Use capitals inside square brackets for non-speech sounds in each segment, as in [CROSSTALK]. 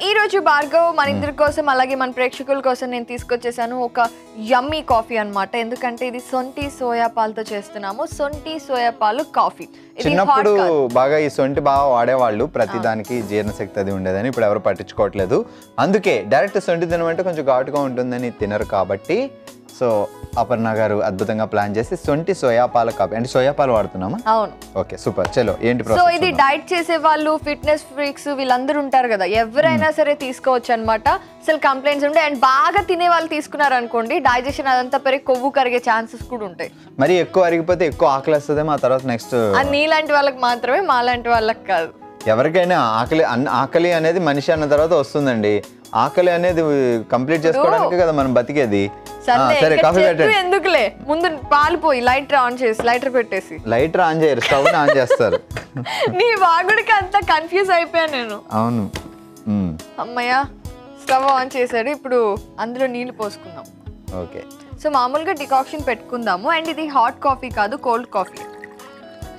ఈ రోజు భార్గవ్ మన ఇద్దరి కోసం అలాగే మన ప్రేక్షకుల కోసం నేను తీసుకొచ్చేసాను ఒక యమ్మీ కాఫీ అన్నమాట. ఎందుకంటే ఇది సొంటి సోయా పాలతో చేస్తున్నాము. సొంటి సోయా పాలు కాఫీ. చిన్నప్పుడు. బాగా ఈ సొంటి బాగా వాడేవాళ్ళు. ప్రతి దానికి జీర్ణశక్తి అది ఉండేదని ఇప్పుడు ఎవరు పట్టించుకోవట్లేదు. అందుకే డైరెక్ట్ సొంటి తినమంటే కొంచెం ఘాటుగా ఉంటుందని తినరు కాబట్టి సో అపర్ణ గారు అద్భుతంగా ప్లాన్ చేసి సొంటి సోయా పాల కాఫీ అంటే సోయా పాలు వాడుతున్నామా? అవును. Okay super. చలో ఏంటి సో ఇది డైట్ చేసే వాళ్ళు ఫిట్నెస్ ఫ్రీక్స్ వీళ్ళందరూ ఉంటారు కదా ఎవరైనా సరే తీసుకోవచ్చు అనమాట అసలు కంప్లైంట్స్ ఉంటాయి అండ్ బాగా తినే వాళ్ళు తీసుకున్నారు అనుకోండి డైజెషన్ అదంతా పెరిగి కొవ్వు కరిగే ఛాన్సెస్ కూడా ఉంటాయి. మరి ఎక్కువ అరిగిపోతే ఎక్కువ ఆకలి వస్తుందేమో ఆ తర్వాత నెక్స్ట్ నీలాంటి వాళ్ళకి మాత్రమే మాలాంటి వాళ్ళకి కాదు. ఎవరికైనా ఆకలి ఆకలి అనేది మనిషి అన్న తర్వాత వస్తుందండి. ఆకలి అనేది కంప్లీట్ చేసుకోవడానికి కదా మనం బతికేది. సరే కాఫీ పెట్టండి ఎందుకులే? ముందు పాలు పోయి లైటర్ ఆన్ చేసి లైటర్ పెట్టేసి. లైటర్ ఆన్ చేయరు స్టవ్ ఆన్ చేస్తారు. [LAUGHS] నీ వాగుడికి అంతా కన్ఫ్యూజ్ అయిపోయాను నేను. అవును. మ్మ్. అమ్మయ్య స్టవ్ ఆన్ చేశాడు ఇప్పుడు అందులో నీళ్ళు పోసుకుందాం. ఓకే. సో మామూలుగా డికాక్షన్ పెట్టుకుందాము. అండ్ ఇది హాట్ కాఫీ కాదు కోల్డ్ కాఫీ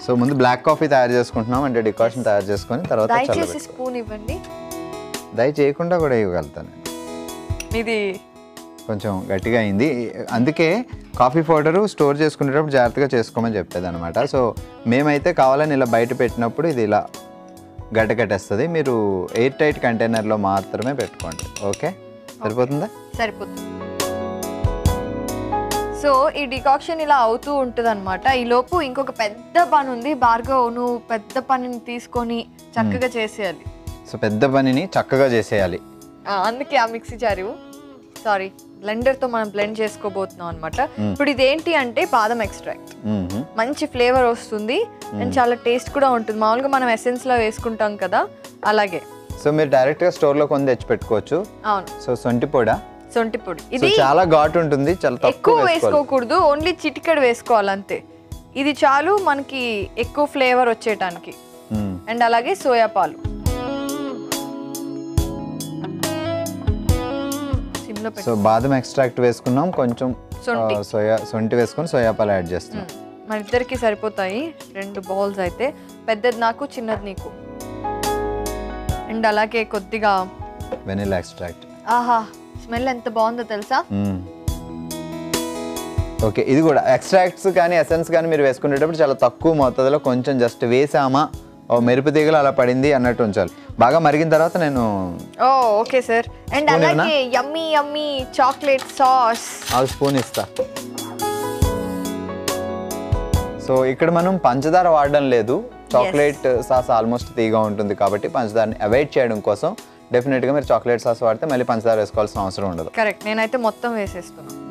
సో ముందు బ్లాక్ కాఫీ తయారు చేసుకుంటున్నాం అంటే డికాషన్ తయారు చేసుకొని తర్వాత దయచేసి స్పూన్ ఇవ్వండి. దయ చేయకుండా కూడా ఇవ్వగలుగుతాను. ఇది కొంచెం గట్టిగా అయింది. అందుకే కాఫీ పౌడరు స్టోర్ చేసుకునేటప్పుడు జాగ్రత్తగా చేసుకోమని చెప్పేది అనమాట సో మేమైతే కావాలని ఇలా బయట పెట్టినప్పుడు ఇది ఇలా గడ్డ కట్టేస్తుంది మీరు ఎయిర్ టైట్ కంటైనర్లో మాత్రమే పెట్టుకోండి. ఓకే? సరిపోతుందా? సరిపోతుంది. సో ఈ డికాక్షన్ ఇలా అవుతూ ఉంటుంది అనమాట ఈ లోపు ఇంకొక పెద్ద పని ఉంది. భార్గవ్ నువ్వు పెద్ద పనిని తీసుకొని చక్కగా చేసేయాలి. సో పెద్ద పనిని చక్కగా చేసేయాలి. అందుకే ఆ మిక్సీ జారు. సారీ. బ్లెండర్తో మనం బ్లెండ్ చేసుకోబోతున్నాం అనమాట. ఇప్పుడు ఇదేంటి అంటే బాదం ఎక్స్ట్రాక్ట్. మంచి ఫ్లేవర్ వస్తుంది అండ్ చాలా టేస్ట్ కూడా ఉంటుంది. మామూలుగా మనం ఎసెన్స్లో వేసుకుంటాం కదా అలాగే. సో మీరు డైరెక్ట్గా స్టోర్లో కొని తెచ్చి పెట్టుకోవచ్చు. అవును. సో సొంటి పొడ? సొంటి పొడి. ఇది చాలా ఘాటు ఉంటుంది చాలా ఎక్కువ వేసుకోకూడదు ఓన్లీ చిటికెడు వేసుకోవాలి అంతే ఇది చాలు మనకి ఎక్కువ ఫ్లేవర్ వచ్చేయటానికి. మ్మ్. అండ్ అలాగే సోయా పాలు. సో బాదం ఎక్స్ట్రాక్ట్ వేసుకున్నాం కొంచెం సోయా సొంటి వేసుకొని సోయా పాలు యాడ్ చేస్తున్నాం. మన ఇద్దరికి సరిపోతాయి రెండు బౌల్స్ అయితే. పెద్దది నాకు చిన్నది నీకు. అండ్ అలాగే కొద్దిగా వెనిలా ఎక్స్ట్రాక్ట్. ఆహా స్మెల్ ఎంత బాగుందో తెలుసా? ఓకే ఇది కూడా. ఎక్స్ట్రాక్ట్స్ కానీ ఎసెన్స్ కానీ మీరు వేసుకునేటప్పుడు చాలా తక్కువ మోతాదులో కొంచెం జస్ట్ వేసామా? ఓ మెరుపు తీగలు అలా పడింది అన్నట్టు ఉంచాలి. బాగా మరిగిన తర్వాత నేను ఓ ఓకే సార్. అండ్? అలాగే యమ్మీ యమ్మీ చాక్లెట్ సాస్. ఆ స్పూన్ ఇస్తా. సో ఇక్కడ మనం పంచదార వాడడం లేదు. చాక్లెట్ సాస్ ఆల్మోస్ట్ తీగా ఉంటుంది కాబట్టి పంచదారని అవాయిడ్ చేయడం కోసం డెఫినెట్గా మీరు చాక్లెట్ సాస్ వాడితే మళ్ళీ పంచదార వేసుకోవాల్సిన అవసరం ఉండదు. కరెక్ట్. నేనైతే మొత్తం వేసేస్తున్నాను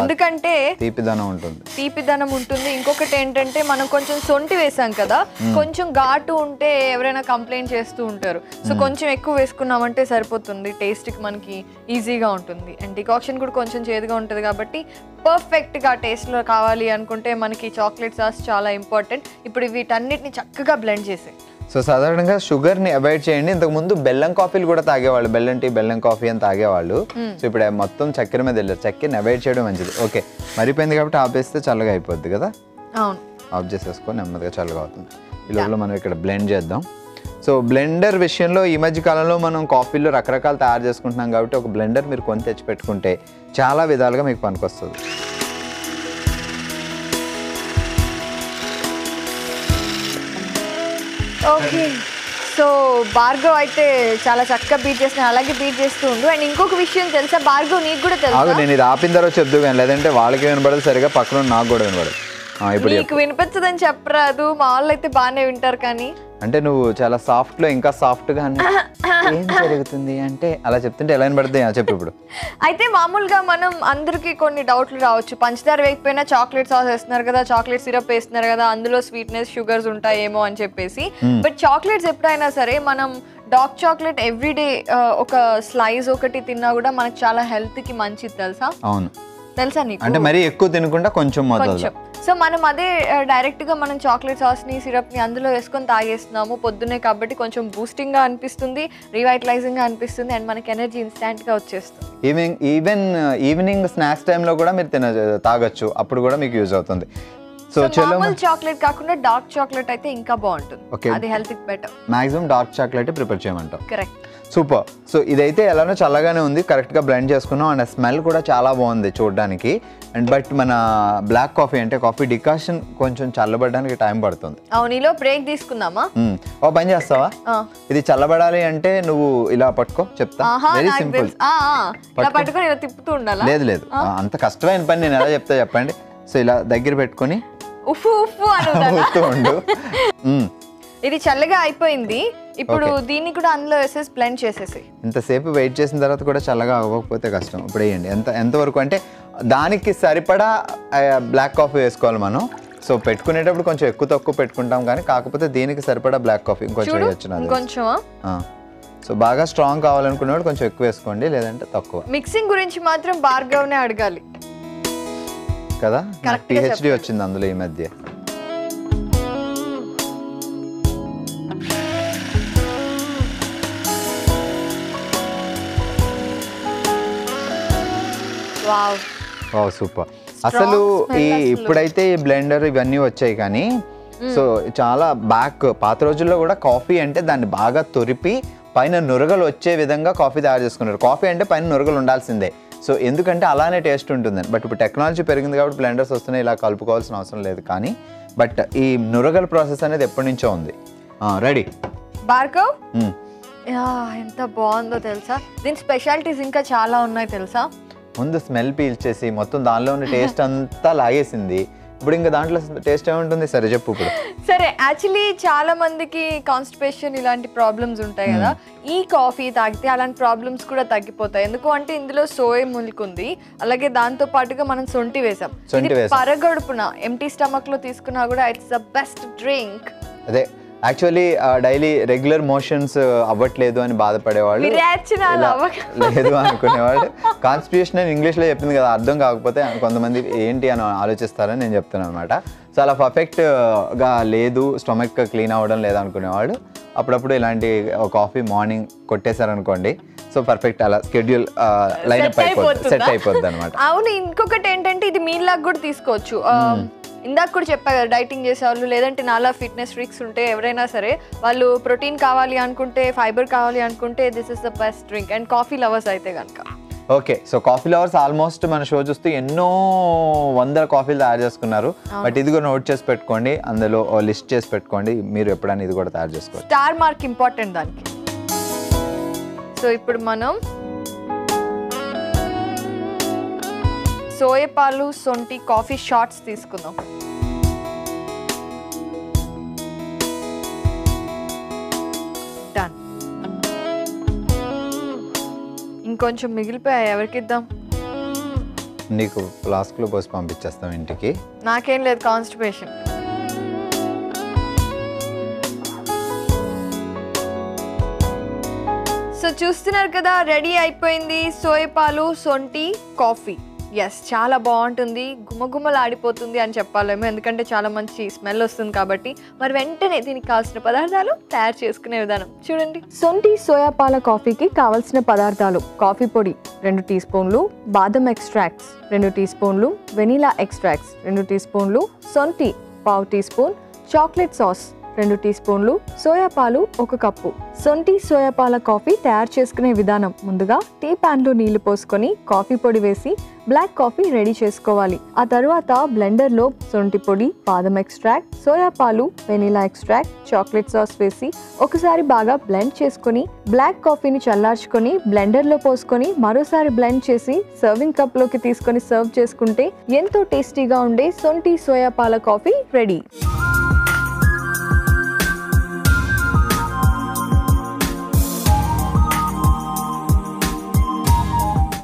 ఎందుకంటే తీపిదనం ఉంటుంది. తీపిదనం ఉంటుంది. ఇంకొకటి ఏంటంటే మనం కొంచెం సొంటి వేసాం కదా కొంచెం ఘాటు ఉంటే ఎవరైనా కంప్లైంట్ చేస్తూ ఉంటారు. సో కొంచెం ఎక్కువ వేసుకున్నామంటే సరిపోతుంది. టేస్ట్కి మనకి ఈజీగా ఉంటుంది. అండ్ డికాక్షన్ కూడా కొంచెం చేదుగా ఉంటుంది కాబట్టి పర్ఫెక్ట్గా టేస్ట్లో కావాలి అనుకుంటే మనకి చాక్లెట్ సాస్ చాలా ఇంపార్టెంట్. ఇప్పుడు వీటన్నిటిని చక్కగా బ్లెండ్ చేసే సో సాధారణంగా షుగర్ని అవాయిడ్ చేయండి. ఇంతకు ముందు బెల్లం కాఫీలు కూడా తాగేవాళ్ళు. బెల్లం టీ బెల్లం కాఫీ అని తాగేవాళ్ళు. సో ఇప్పుడు మొత్తం చక్కెర మీద వెళ్ళారు. చక్కెరని అవాయిడ్ చేయడం మంచిది. ఓకే. మరిపోయింది కాబట్టి ఆపేస్తే చల్లగా అయిపోద్ది కదా? అవును. ఆఫ్ చేసేసుకొని నెమ్మదిగా చల్లగా అవుతుంది. ఈ లోపల మనం ఇక్కడ బ్లెండ్ చేద్దాం. సో బ్లెండర్ విషయంలో ఈ మధ్య కాలంలో మనం కాఫీలో రకరకాలు తయారు చేసుకుంటున్నాం కాబట్టి ఒక బ్లెండర్ మీరు కొని తెచ్చి పెట్టుకుంటే చాలా విధాలుగా మీకు పనికొస్తుంది. ఓకే. సో భార్గవ్ అయితే చాలా చక్కగా బీట్ చేసిన అలాగే బీట్ చేస్తూ ఉండు. అండ్ ఇంకొక విషయం తెలుసా? భార్గవ్ నీకు కూడా తెలుసా? నేను ఇది ఆపిన తర్వాత చెప్దు కానీ లేదంటే వాళ్ళకి వినపడదు సరిగా పక్కన నాకు కూడా చెప్పు. నీకు వినిపించదని చెప్పరాదు. మా వాళ్ళు అయితే బాగానే వింటారు కానీ. అంటే నువ్వు చాలా సాఫ్ట్లో ఇంకా సాఫ్ట్గా [LAUGHS] ఏం జరుగుతుంది అంటే అలా చెప్తుంటే ఎలా వినపడుతుంది ఆ, చెప్పు ఇప్పుడు. అయితే మామూలుగా మనం అందరికి కొన్ని డౌట్లు రావచ్చు. పంచదార వేయకపోయినా చాక్లెట్ సాస్ వేస్తున్నారు కదా చాక్లెట్ సిరప్ వేస్తున్నారు కదా అందులో స్వీట్నెస్ షుగర్స్ ఉంటాయేమో అని చెప్పేసి. బట్ చాక్లెట్స్ ఎప్పుడైనా సరే మనం డార్క్ చాక్లెట్ ఎవ్రీడే ఒక స్లైస్ ఒకటి తిన్నా కూడా మనకు చాలా హెల్త్కి మంచిది తెలుసా? అవును. తెలుసా నీకు? అంటే మరీ ఎక్కువ తినకుండా కొంచెం మొదలు సో మనం అదే డైరెక్ట్గా మనం చాక్లెట్ సాస్ని సిరప్ని అందులో వేసుకొని తాగేస్తున్నాము. పొద్దున్నే కాబట్టి కొంచెం బూస్టింగ్గా అనిపిస్తుంది రివైటలైజింగ్గా అనిపిస్తుంది అండ్ మనకి ఎనర్జీ ఇన్స్టాంట్గా వచ్చేస్తుంది. ఈవినింగ్ ఈవెన్ ఈవినింగ్ స్నాక్స్ టైంలో కూడా మీరు తిన తాగొచ్చు. అప్పుడు కూడా మీకు యూజ్ అవుతుంది. సో మామూలు చాక్లెట్ కాకుండా డార్క్ చాక్లెట్ అయితే ఇంకా బాగుంటుంది. అది health better. Maximum dark chocolate prepare చేయమంటాం correct. Super so ఇదైతే ఎలానో చల్లగానే ఉంది. కరెక్ట్గా బ్లెండ్ చేసుకున్నాం. అండ్ స్మెల్ కూడా చాలా బాగుంది చూడడానికి. అండ్ బట్ మన బ్లాక్ కాఫీ అంటే కాఫీ డికాషన్ కొంచెం చల్లబడడానికి టైం పడుతుంది. అవును బ్రేక్ తీసుకుందామా? మ్మ్. ఓ పని చేస్తావా. ఇది చల్లబడాలి అంటే నువ్వు ఇలా పట్టుకో చెప్తా. వెరీ సింపుల్ పట్టుకొని ఇలా తిప్పుతూ ఉండాలా? లేదు లేదు. అంత కష్టమైన పని నేను ఎలా చెప్తా చెప్పండి. సో ఇలా దగ్గర పెట్టుకొని ఉఫు ఉఫు [LAUGHS] ఉండు. మ్మ్. [LAUGHS] ఇది చల్లగా అయిపోయింది. ఇప్పుడు దీన్ని కూడా అందులో వేసేసి బ్లెండ్ చేసేసి. ఇంతసేపు వెయిట్ చేసిన తర్వాత కూడా చల్లగా అవ్వకపోతే కష్టం. ఇప్పుడు వేయండి. ఎంత ఎంతవరకు అంటే దానికి సరిపడా బ్లాక్ కాఫీ వేసుకోవాలి మనం. సో పెట్టుకునేటప్పుడు కొంచెం ఎక్కువ తక్కువ పెట్టుకుంటాం కానీ కాకపోతే దీనికి సరిపడా బ్లాక్ కాఫీ ఇంకొంచెం వేయచ్చు ఇంకొంచెమా? సో బాగా స్ట్రాంగ్ కావాలనుకునేవాడు కొంచెం ఎక్కువ వేసుకోండి లేదంటే తక్కువ. మిక్సింగ్ గురించి మాత్రం భార్గవ్నే అడగాలి. కదా? పిహెచ్డి వచ్చింది అందులో ఈ మధ్య. వావ్ సూపర్ అసలు ఈ. ఇప్పుడైతే ఈ బ్లెండర్ ఇవన్నీ వచ్చాయి కానీ సో చాలా బ్యాక్ పాత రోజుల్లో కూడా కాఫీ అంటే దాన్ని బాగా తొరిపి పైన నురగలు వచ్చే విధంగా కాఫీ తయారు చేసుకున్నారు. కాఫీ అంటే పైన నురగలు ఉండాల్సిందే. సో ఎందుకంటే అలానే టేస్ట్ ఉంటుందని బట్ ఇప్పుడు టెక్నాలజీ పెరిగింది కాబట్టి బ్లెండర్స్ వస్తున్నాయి ఇలా కలుపుకోవాల్సిన అవసరం లేదు కానీ బట్ ఈ నురగల ప్రాసెస్ అనేది ఎప్పటి నుంచో ఉంది. రెడీ భార్గవ్ యా, ఎంత బాగుందో తెలుసా? దీని స్పెషాలిటీస్ ఇంకా చాలా ఉన్నాయి తెలుసా? ముందు స్మెల్ పీల్చేసి మొత్తం దానిలో ఉన్న టేస్ట్ అంతా లాగేసింది. ఇప్పుడు ఇంకా దాంట్లో టేస్ట్ ఏముంటుంది? సరే చెప్పు ఇప్పుడు. సరే యాక్చువల్లీ చాలా మందికి కాన్స్టిపేషన్ ఇలాంటి ప్రాబ్లమ్స్ ఉంటాయి కదా. ఈ కాఫీ తాగితే అలాంటి ప్రాబ్లమ్స్ కూడా తగ్గిపోతాయి. ఎందుకు అంటే ఇందులో సోయ్ మిల్క్ ఉంది. అలాగే దాంతో పాటుగా మనం సొంటి వేసాం. పరగడుపున ఎంటీ స్టమక్లో తీసుకున్నా కూడా ఇట్స్ ద బెస్ట్ డ్రింక్ అదే యాక్చువల్లీ డైలీ రెగ్యులర్ మోషన్స్ అవ్వట్లేదు అని బాధపడేవాళ్ళు. లేదు అనుకునేవాళ్ళు. కాన్స్టిట్యూషన్ అని ఇంగ్లీష్లో చెప్పింది కదా అర్థం కాకపోతే కొంతమంది ఏంటి అని ఆలోచిస్తారని నేను చెప్తున్నాను అనమాట సో అలా పర్ఫెక్ట్గా లేదు స్టొమక్ క్లీన్ అవ్వడం లేదు అనుకునేవాళ్ళు. అప్పుడప్పుడు ఇలాంటి కాఫీ మార్నింగ్ కొట్టేశారనుకోండి. సో పర్ఫెక్ట్ అలా స్కెడ్యూల్ లైన్ అప్ అయిపోతుందా? సెట్ అయిపోద్ది అనమాట అవును ఇంకొకటి ఏంటంటే ఇది మీలాగా కూడా తీసుకోవచ్చు. ఇందాక కూడా చెప్పా కదా డైటింగ్ చేసేవాళ్ళు లేదంటే నాలా ఫిట్నెస్ ఫ్రీక్స్ ఉంటే ఎవరైనా సరే వాళ్ళు ప్రోటీన్ కావాలి అనుకుంటే ఫైబర్ కావాలి అనుకుంటే this is the best drink and coffee lovers అయితే కనుక okay so coffee lovers almost మన షో చూస్తే ఎన్నో వందల కాఫీలు తయారు చేసుకున్నారు. బట్ ఇది కూడా నోట్ చేసి పెట్టుకోండి అందులో లిస్ట్ చేసి పెట్టుకోండి మీరు ఎప్పుడైనా ఇది కూడా తయారు చేసుకోవచ్చు. స్టార్ మార్క్ ఇంపార్టెంట్ దానికి. సో ఇప్పుడు మనం సోయపాలు సొంటి కాఫీ షార్ట్స్ తీసుకుందాం. డన్ ఇంకొంచెం మిగిలిపోయాయి ఎవరికి ఇద్దాం నీకు ఫ్లాస్క్లో పోసి పంపించేస్తాం ఇంటికి. నాకేం లేదు కాన్స్టిపేషన్. సో చూస్తున్నారు కదా రెడీ అయిపోయింది సోయపాలు సొంటి కాఫీ. ఎస్ చాలా బాగుంటుంది. గుమగుమలాడిపోతుంది అని చెప్పాలేమో ఎందుకంటే చాలా మంచి స్మెల్ వస్తుంది కాబట్టి. మరి వెంటనే దీనికి కావాల్సిన పదార్థాలు తయారు చేసుకునే విధానం చూడండి. సొంటి సోయా పాల కాఫీకి కావాల్సిన పదార్థాలు కాఫీ పొడి రెండు టీ స్పూన్లు బాదం ఎక్స్ట్రాక్ట్స్ రెండు టీ స్పూన్లు వెనీలా ఎక్స్ట్రాక్ట్స్ రెండు టీ స్పూన్లు సొంటి పావు టీ స్పూన్ చాక్లెట్ సాస్ రెండు టీ స్పూన్లు సోయా పాలు ఒక కప్పు. సొంటి సోయా పాల కాఫీ తయారు చేసుకునే విధానం ముందుగా టీ ప్యాన్లో నీళ్ళు పోసుకొని కాఫీ పొడి వేసి బ్లాక్ కాఫీ రెడీ చేసుకోవాలి. ఆ తర్వాత బ్లెండర్లో శొంఠి పొడి బాదం ఎక్స్ట్రాక్ట్ సోయా పాలు వెనిలా ఎక్స్ట్రాక్ట్ చాక్లెట్ సాస్ వేసి ఒకసారి బాగా బ్లెండ్ చేసుకొని బ్లాక్ కాఫీని చల్లార్చుకొని బ్లెండర్లో పోసుకొని మరోసారి బ్లెండ్ చేసి సర్వింగ్ కప్లోకి తీసుకొని సర్వ్ చేసుకుంటే ఎంతో టేస్టీగా ఉండే సొంటి సోయా పాల కాఫీ రెడీ